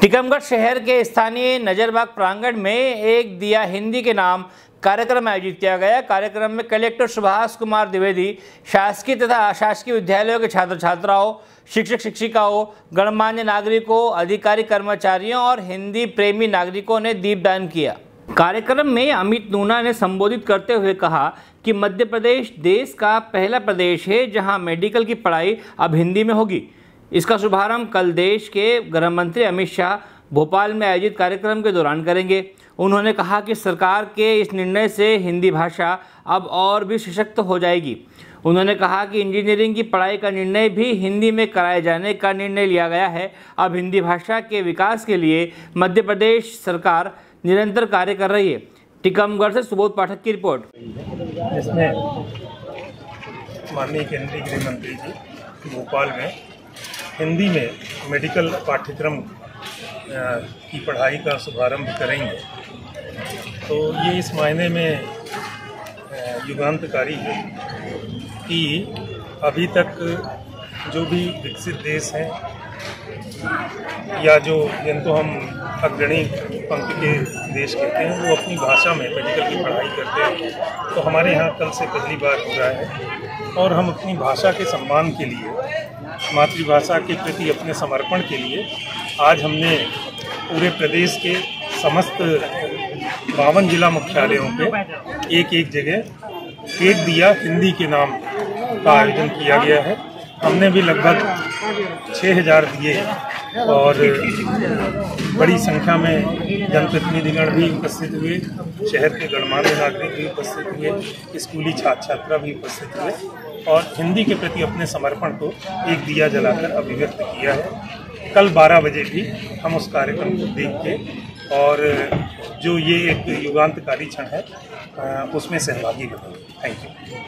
टीकमगढ़ शहर के स्थानीय नजरबाग प्रांगण में एक दिया हिंदी के नाम कार्यक्रम आयोजित किया गया। कार्यक्रम में कलेक्टर सुभाष कुमार द्विवेदी, शासकीय तथा अशासकीय विद्यालयों के छात्र छात्राओं शिक्षक शिक्षिकाओं, गणमान्य नागरिकों, अधिकारी कर्मचारियों और हिंदी प्रेमी नागरिकों ने दीपदान किया। कार्यक्रम में अमित नूना ने संबोधित करते हुए कहा कि मध्य प्रदेश देश का पहला प्रदेश है जहाँ मेडिकल की पढ़ाई अब हिंदी में होगी। इसका शुभारंभ कल देश के गृह मंत्री अमित शाह भोपाल में आयोजित कार्यक्रम के दौरान करेंगे। उन्होंने कहा कि सरकार के इस निर्णय से हिंदी भाषा अब और भी सशक्त हो जाएगी। उन्होंने कहा कि इंजीनियरिंग की पढ़ाई का निर्णय भी हिंदी में कराए जाने का निर्णय लिया गया है। अब हिंदी भाषा के विकास के लिए मध्य प्रदेश सरकार निरंतर कार्य कर रही है। टीकमगढ़ से सुबोध पाठक की रिपोर्ट। इसमें माननीय केंद्रीय गृह मंत्री जी भोपाल में हिंदी में मेडिकल पाठ्यक्रम की पढ़ाई का शुभारंभ करेंगे। तो ये इस मायने में युगांतकारी है कि अभी तक जो भी विकसित देश हैं या जो जिनको हम अग्रणी पंक्ति के देश कहते हैं, वो अपनी भाषा में मेडिकल की पढ़ाई करते हैं। तो हमारे यहाँ कल से पहली बार हो रहा है और हम अपनी भाषा के सम्मान के लिए, मातृभाषा के प्रति अपने समर्पण के लिए आज हमने पूरे प्रदेश के समस्त बावन जिला मुख्यालयों पे एक एक जगह एक दिया। हिंदी के नाम का आयोजन किया गया है। हमने भी लगभग 6000 दिए और बड़ी संख्या में जनप्रतिनिधिगण भी उपस्थित हुए, शहर के गणमान्य नागरिक भी उपस्थित हुए, स्कूली छात्र छात्रा भी उपस्थित हुए और हिंदी के प्रति अपने समर्पण को एक दिया जलाकर अभिव्यक्त किया है। कल 12 बजे भी हम उस कार्यक्रम को देख के और जो ये एक युगांतकारी क्षण है उसमें सहभागी बने थैंक यू